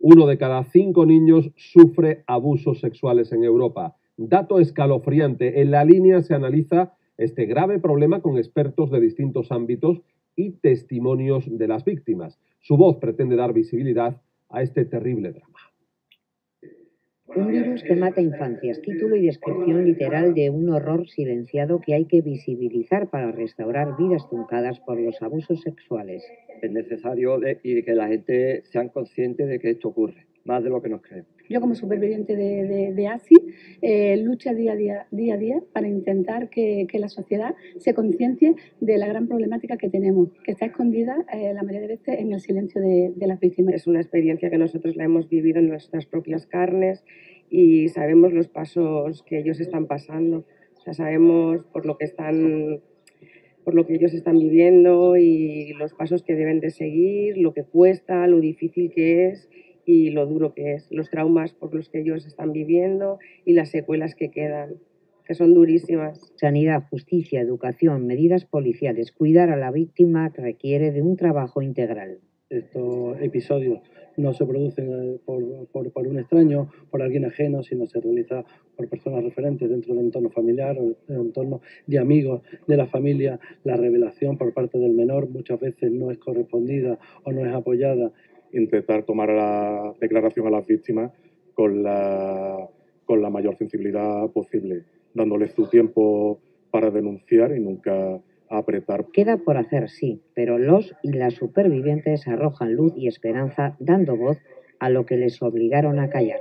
Uno de cada cinco niños sufre abusos sexuales en Europa. Dato escalofriante. En la línea se analiza este grave problema con expertos de distintos ámbitos y testimonios de las víctimas. Su voz pretende dar visibilidad a este terrible drama. Un virus que mata infancias, título y descripción literal de un horror silenciado que hay que visibilizar para restaurar vidas truncadas por los abusos sexuales. Es necesario y que la gente sea consciente de que esto ocurre, más de lo que nos creemos. Yo como superviviente de, de, ASI eh, lucho día a día, día a día para intentar que, la sociedad se conciencie de la gran problemática que tenemos, que está escondida eh, la mayoría de veces en el silencio de, de las víctimas. Es una experiencia que nosotros la hemos vivido en nuestras propias carnes y sabemos los pasos que ellos están pasando. O sea, sabemos por lo que están por lo que ellos están viviendo y los pasos que deben de seguir, lo que cuesta, lo difícil que es y lo duro que es, los traumas por los que ellos están viviendo y las secuelas que quedan, que son durísimas. Sanidad, justicia, educación, medidas policiales, cuidar a la víctima requiere de un trabajo integral. Estos episodios no se producen eh, por, por, un extraño, por alguien ajeno, sino se realiza por personas referentes dentro del entorno familiar o del entorno de amigos de la familia. La revelación por parte del menor muchas veces no es correspondida o no es apoyada intentar tomar la declaración a las víctimas con la, con la mayor sensibilidad posible, dándoles su tiempo para denunciar y nunca Queda por hacer, sí, pero los y las supervivientes arrojan luz y esperanza dando voz a lo que les obligaron a callar.